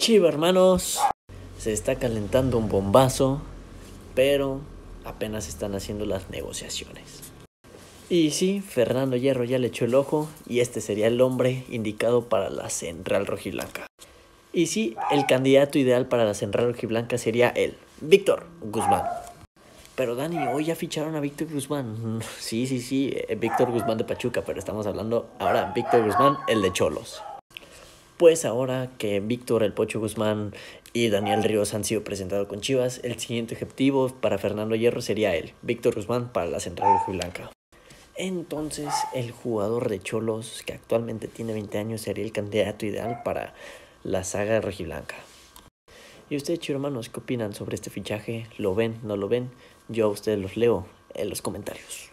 Chiva, hermanos. Se está calentando un bombazo, pero apenas están haciendo las negociaciones. Y sí, Fernando Hierro ya le echó el ojo y este sería el hombre indicado para la Central Rojiblanca. Y sí, el candidato ideal para la Central Rojiblanca sería él, Víctor Guzmán. Pero Dani, hoy ya ficharon a Víctor Guzmán. Sí, sí, sí, eh, Víctor Guzmán de Pachuca, pero estamos hablando ahora Víctor Guzmán, el de Cholos. Pues ahora que Víctor El Pocho Guzmán y Daniel Ríos han sido presentados con Chivas, el siguiente objetivo para Fernando Hierro sería él, Víctor Guzmán para la Central Rojiblanca. Entonces, el jugador de Cholos, que actualmente tiene 20 años, sería el candidato ideal para la saga rojiblanca. ¿Y ustedes, hermanos, qué opinan sobre este fichaje? ¿Lo ven? ¿No lo ven? Yo a ustedes los leo en los comentarios.